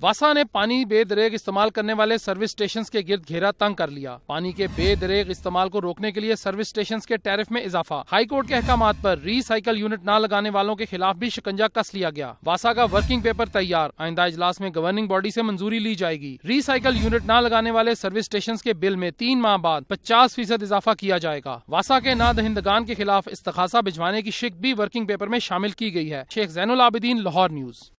واسا نے پانی بے دریغ استعمال کرنے والے سروس اسٹیشن کے گرد گھیرا تنگ کر لیا۔ پانی کے بے دریغ استعمال کو روکنے کے لیے سروس اسٹیشن کے ٹیرف میں اضافہ۔ ہائی کورٹ کے احکامات پر ری سائیکل یونٹ نہ لگانے والوں کے خلاف بھی شکنجا کس لیا گیا۔ واسا کا ورکنگ پیپر تیار۔ آئندہ اجلاس میں گورننگ باڈی سے منظوری لی جائے گی۔ ری سائیکل یونٹ نہ لگانے والے سروس اسٹیشن کے بل میں تین ماہ بعد پچاس فیصد اضافہ کیا جائے گا۔ واسا کے نہ دہندگان کے خلاف استخاصہ بھجوانے کی شک بھی ورکنگ پیپر میں شامل کی گئی ہے۔ شیخ زین العابدین، لاہور نیوز۔